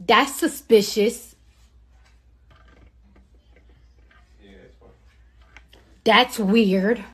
That's suspicious. That's weird.